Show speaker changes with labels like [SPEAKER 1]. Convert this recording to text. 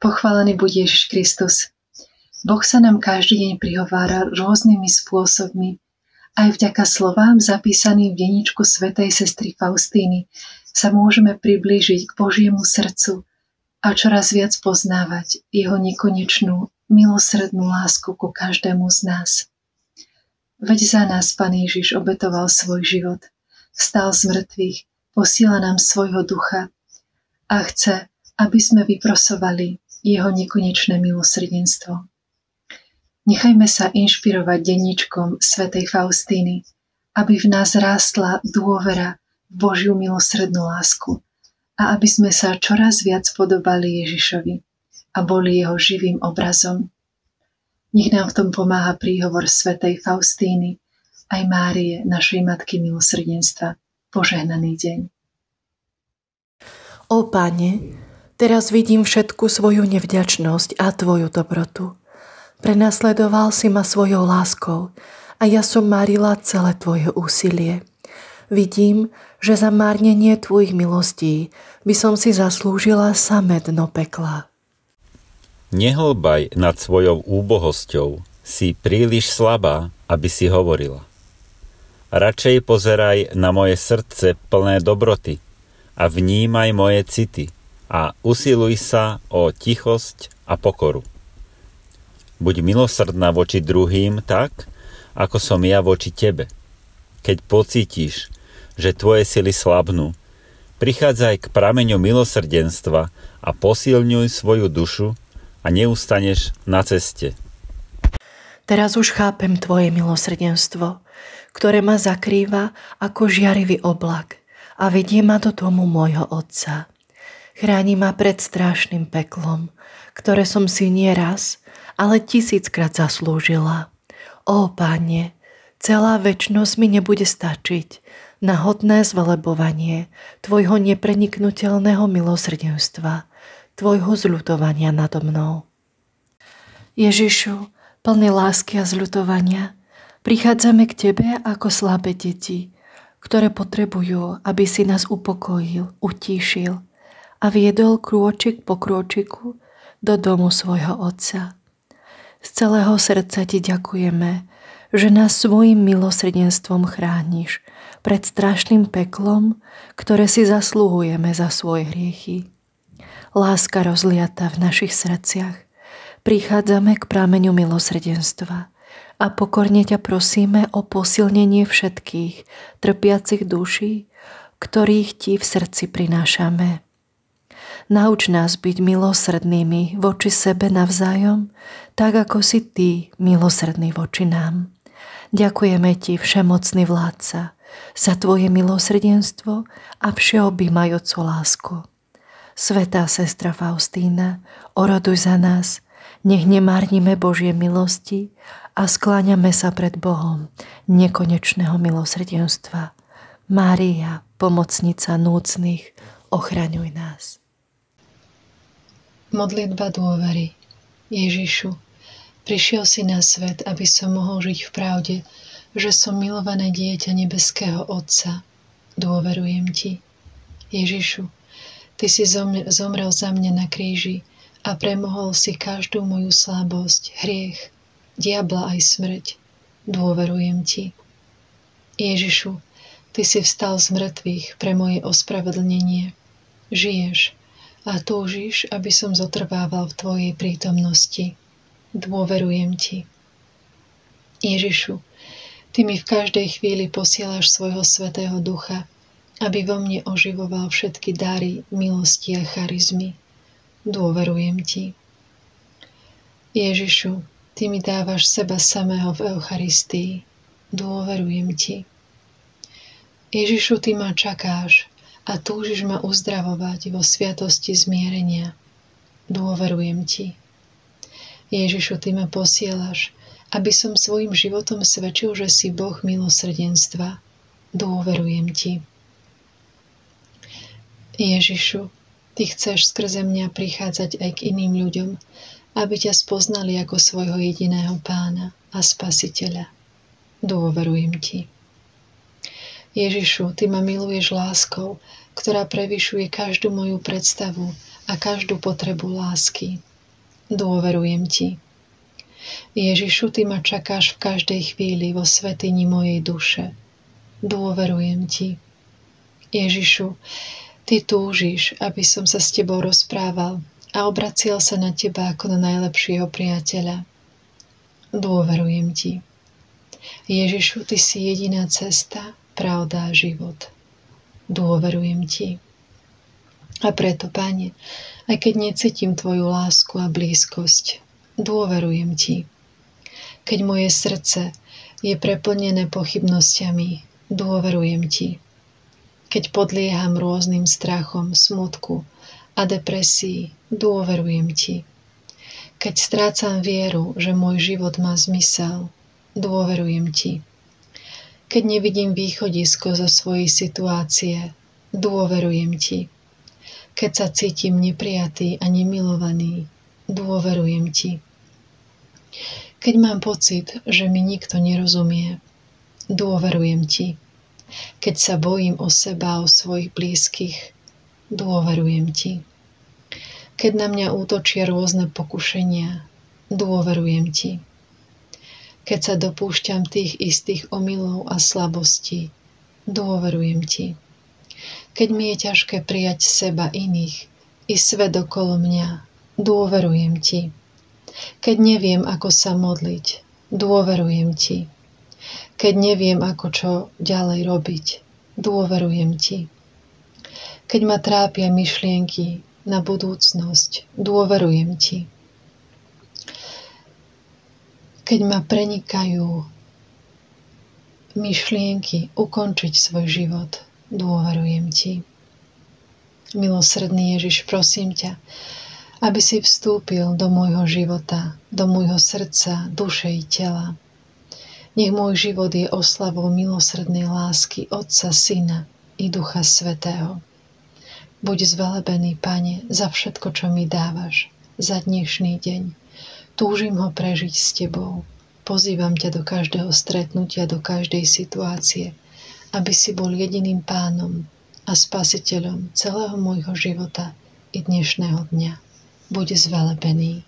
[SPEAKER 1] Pochválený buď Ježiš Kristus. Boh sa nám každý deň prihovára rôznymi spôsobmi. Aj vďaka slovám zapísaným v denníčku svätej sestry Faustíny sa môžeme priblížiť k Božiemu srdcu a čoraz viac poznávať jeho nekonečnú, milosrednú lásku ku každému z nás. Veď za nás Pán Ježiš obetoval svoj život, vstal z mŕtvych, posiela nám svojho ducha a chce, aby sme vyprosovali jeho nekonečné milosrdenstvo. Nechajme sa inšpirovať denníčkom svätej Faustíny, aby v nás rástla dôvera v Božiu milosrednú lásku a aby sme sa čoraz viac podobali Ježišovi a boli jeho živým obrazom. Nech nám v tom pomáha príhovor svätej Faustíny aj Márie, našej Matky milosrdenstva. Požehnaný deň.
[SPEAKER 2] O Pane, Teraz vidím všetku svoju nevďačnosť a Tvoju dobrotu. Prenasledoval si ma svojou láskou a ja som marila celé Tvoje úsilie. Vidím, že za márnenie Tvojich milostí by som si zaslúžila samé dno pekla.
[SPEAKER 3] Nehlbaj nad svojou úbohosťou, si príliš slabá, aby si hovorila. Radšej pozeraj na moje srdce plné dobroty a vnímaj moje city – a usiluj sa o tichosť a pokoru. Buď milosrdná voči druhým tak, ako som ja voči tebe. Keď pocítiš, že tvoje sily slabnú, prichádzaj k prameňu milosrdenstva a posilňuj svoju dušu a neustaneš na ceste.
[SPEAKER 2] Teraz už chápem tvoje milosrdenstvo, ktoré ma zakrýva ako žiarivý oblak a vedie ma do domu môjho Otca. Chráni ma pred strašným peklom, ktoré som si nieraz, ale tisíckrát zaslúžila. Ó, Páne, celá väčnosť mi nebude stačiť na hodné zvelebovanie Tvojho nepreniknutelného milosrdenstva, Tvojho zľutovania nado mnou. Ježišu, plný lásky a zľutovania, prichádzame k Tebe ako slabé deti, ktoré potrebujú, aby si nás upokojil, utíšil – a viedol krôčik po krôčiku do domu svojho Otca. Z celého srdca Ti ďakujeme, že nás svojim milosrdenstvom chrániš pred strašným peklom, ktoré si zasluhujeme za svoje hriechy. Láska rozliata v našich srdciach. Prichádzame k prámeňu milosrdenstva a pokorne ťa prosíme o posilnenie všetkých trpiacich duší, ktorých ti v srdci prinášame. Nauč nás byť milosrdnými voči sebe navzájom, tak ako si Ty milosrdný voči nám. Ďakujeme Ti, všemocný vládca, za Tvoje milosrdenstvo a všeobjímajúcu lásku. Svetá sestra Faustína, oroduj za nás, nech nemárnime Božie milosti a skláňame sa pred Bohom nekonečného milosrdenstva. Mária, pomocnica núcnych, ochraňuj nás.
[SPEAKER 1] Modlitba dôvery. Ježišu, prišiel si na svet, aby som mohol žiť v pravde, že som milované dieťa nebeského Otca. Dôverujem Ti. Ježišu, Ty si zomrel za mňa na kríži a premohol si každú moju slabosť, hriech, diabla aj smrť. Dôverujem Ti. Ježišu, Ty si vstal z mŕtvych pre moje ospravedlnenie. Žiješ a túžiš, aby som zotrvával v Tvojej prítomnosti. Dôverujem Ti. Ježišu, Ty mi v každej chvíli posielaš svojho Svetého Ducha, aby vo mne oživoval všetky dary, milosti a charizmy. Dôverujem Ti. Ježišu, Ty mi dávaš seba samého v Eucharistii. Dôverujem Ti. Ježišu, Ty ma čakáš, a túžiš ma uzdravovať vo sviatosti zmierenia. Dôverujem Ti. Ježišu, Ty ma posielaš, aby som svojim životom svedčil, že si Boh milosrdenstva. Dôverujem Ti. Ježišu, Ty chceš skrze mňa prichádzať aj k iným ľuďom, aby ťa spoznali ako svojho jediného pána a spasiteľa. Dôverujem Ti. Ježišu, Ty ma miluješ láskou ktorá prevyšuje každú moju predstavu a každú potrebu lásky. dôverujem Ti. Ježišu, Ty ma čakáš v každej chvíli vo svetini mojej duše. Dôverujem Ti. Ježišu, Ty túžiš, aby som sa s Tebou rozprával a obracial sa na Teba ako na najlepšieho priateľa. Dôverujem Ti. Ježišu, Ty si jediná cesta, pravda a život. Dôverujem Ti. A preto, Pane, aj keď necítim Tvoju lásku a blízkosť, dôverujem Ti. Keď moje srdce je preplnené pochybnosťami, dôverujem Ti. Keď podlieham rôznym strachom, smutku a depresii, dôverujem Ti. Keď strácam vieru, že môj život má zmysel, dôverujem Ti. Keď nevidím východisko zo svojej situácie, dôverujem Ti keď sa cítim neprijatý a nemilovaný, dôverujem ti. Keď mám pocit, že mi nikto nerozumie, dôverujem ti. Keď sa bojím o seba a o svojich blízkych, dôverujem ti. Keď na mňa útočia rôzne pokušenia, dôverujem ti. Keď sa dopúšťam tých istých omylov a slabostí, dôverujem ti keď mi je ťažké prijať seba iných i svet okolo mňa, dôverujem ti. Keď neviem, ako sa modliť, dôverujem ti. Keď neviem, ako čo ďalej robiť, dôverujem ti. Keď ma trápia myšlienky na budúcnosť, dôverujem ti. Keď ma prenikajú myšlienky ukončiť svoj život, dôverujem Ti. Milosrdný Ježiš, prosím ťa, aby si vstúpil do môjho života, do môjho srdca, duše i tela. Nech môj život je oslavou milosrdnej lásky Otca, Syna i Ducha Svetého. Buď zvelebený, Pane, za všetko, čo mi dávaš, za dnešný deň. Túžim ho prežiť s Tebou. Pozývam ťa do každého stretnutia, do každej situácie – aby si bol jediným pánom a spasiteľom celého môjho života i dnešného dňa. Buď zvelebený.